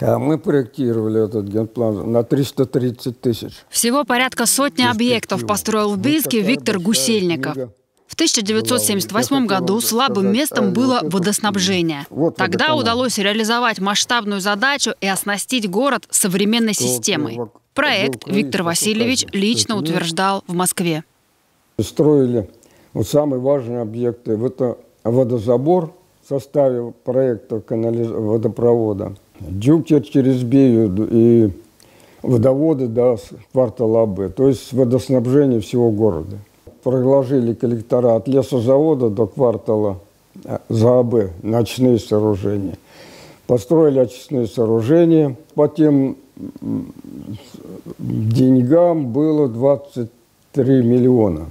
А мы проектировали этот генплан на 330 тысяч. Всего порядка сотни объектов построил в Бийске Виктор Гусельников. В 1978 году слабым местом было водоснабжение. Тогда удалось реализовать масштабную задачу и оснастить город современной системой. Проект Виктор Васильевич лично утверждал в Москве. Строили вот самые важные объекты. Это водозабор в составе проекта водопровода. Дюктер через Бею и водоводы до квартала Б, то есть водоснабжение всего города проложили коллектора от лесозавода до квартала э, ЗАБ, ночные сооружения. Построили очистные сооружения. По тем деньгам было 23 миллиона.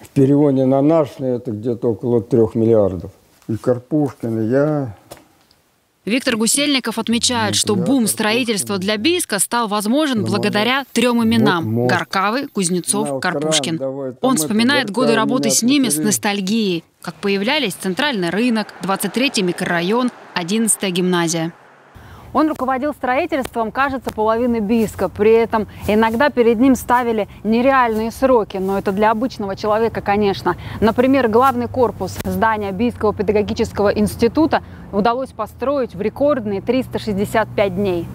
В переводе на наши это где-то около трех миллиардов. И Карпушкин, и я Виктор Гусельников отмечает, что бум строительства для Бийска стал возможен благодаря трем именам – Горкавы, Кузнецов, Карпушкин. Он вспоминает годы работы с ними с ностальгией, как появлялись Центральный рынок, 23-й микрорайон, 11-я гимназия. Он руководил строительством, кажется, половины Бийска. При этом иногда перед ним ставили нереальные сроки, но это для обычного человека, конечно. Например, главный корпус здания Бийского педагогического института удалось построить в рекордные 365 дней.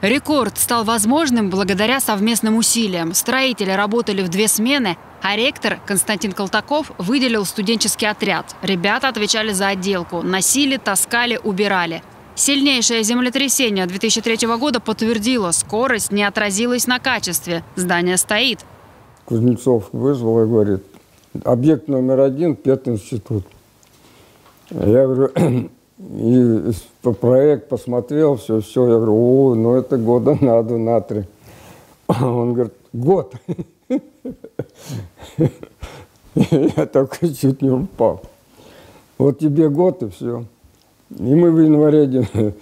Рекорд стал возможным благодаря совместным усилиям. Строители работали в две смены, а ректор Константин Колтаков выделил студенческий отряд. Ребята отвечали за отделку, носили, таскали, убирали – Сильнейшее землетрясение 2003 года подтвердило, скорость не отразилась на качестве. Здание стоит. Кузнецов вызвал и говорит, объект номер один, Пединститут. Я говорю, и проект посмотрел, все, все. Я говорю, о, ну это года надо на три. Он говорит, год. Я только чуть не упал. Вот тебе год и все. И мы в январе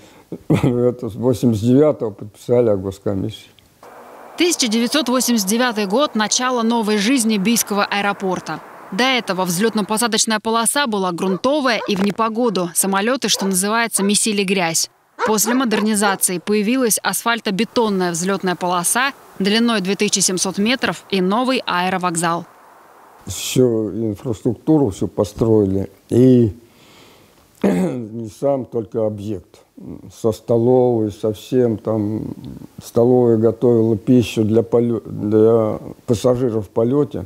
89-го подписали о госкомиссии. 1989 год – начало новой жизни Бийского аэропорта. До этого взлетно-посадочная полоса была грунтовая и в непогоду. Самолеты, что называется, месили грязь. После модернизации появилась асфальтобетонная взлетная полоса длиной 2700 метров и новый аэровокзал. Всю инфраструктуру все построили. И не сам, только объект. Со столовой, совсем там столовая готовила пищу для, полет, для пассажиров в полете.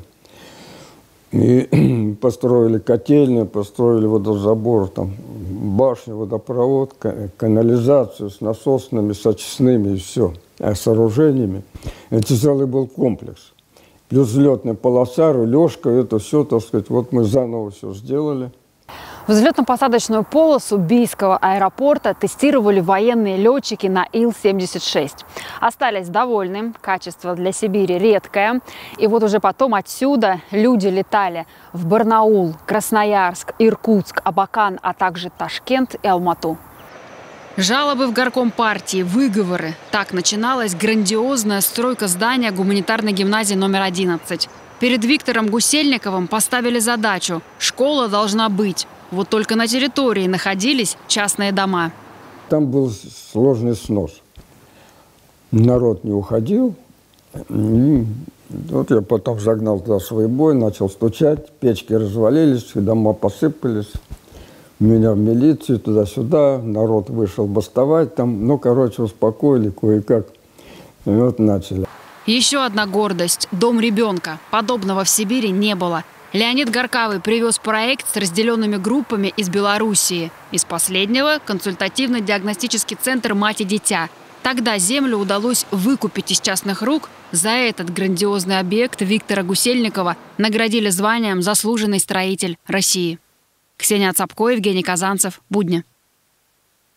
И построили котельную, построили водозабор, там, башню, водопровод, канализацию с насосными, с очистными и все, а сооружениями. Это целый был комплекс. Плюс взлетная полоса, рулежка, это все, так сказать, вот мы заново все сделали – Взлетно-посадочную полосу Бийского аэропорта тестировали военные летчики на Ил-76. Остались довольны, качество для Сибири редкое. И вот уже потом отсюда люди летали в Барнаул, Красноярск, Иркутск, Абакан, а также Ташкент и Алмату. Жалобы в горком партии, выговоры. Так начиналась грандиозная стройка здания гуманитарной гимназии номер 11. Перед Виктором Гусельниковым поставили задачу – школа должна быть. Вот только на территории находились частные дома. Там был сложный снос. Народ не уходил. Вот я потом загнал туда свой бой, начал стучать, печки развалились, дома посыпались. Меня в милицию туда-сюда, народ вышел бастовать там. Ну, короче, успокоили кое-как. И вот начали. Еще одна гордость – дом ребенка. Подобного в Сибири не было – Леонид Горкавый привез проект с разделенными группами из Белоруссии. Из последнего – консультативно-диагностический центр «Мать и дитя». Тогда землю удалось выкупить из частных рук. За этот грандиозный объект Виктора Гусельникова наградили званием «Заслуженный строитель России». Ксения Цапко, Евгений Казанцев. Будни.